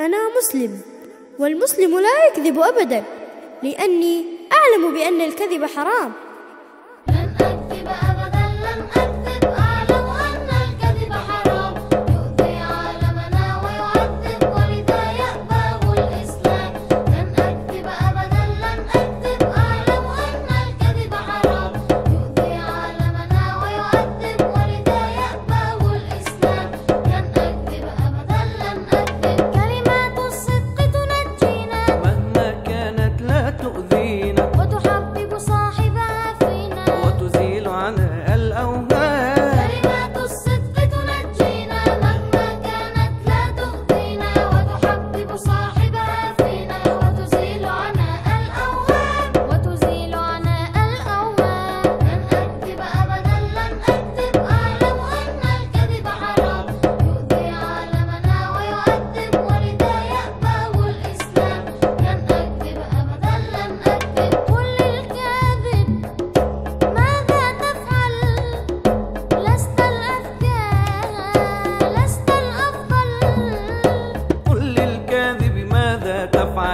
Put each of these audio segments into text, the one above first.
أنا مسلم والمسلم لا يكذب أبدا لأني أعلم بأن الكذب حرام.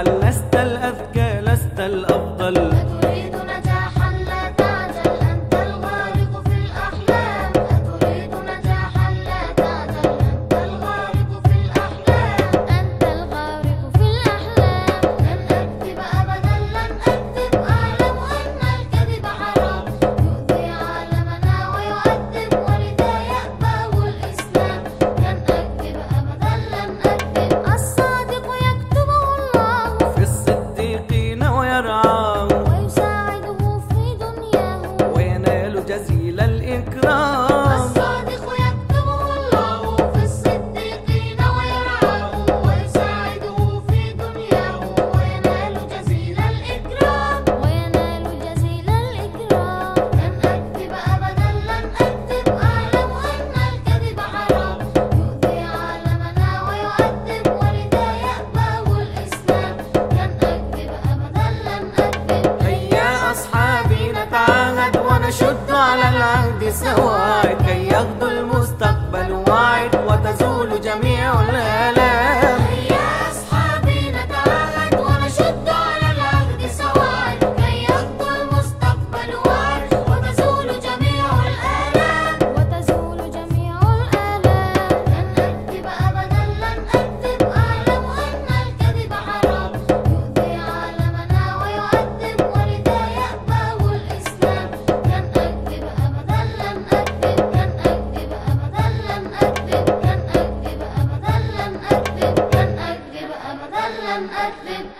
لست الأذكى light لم أكذب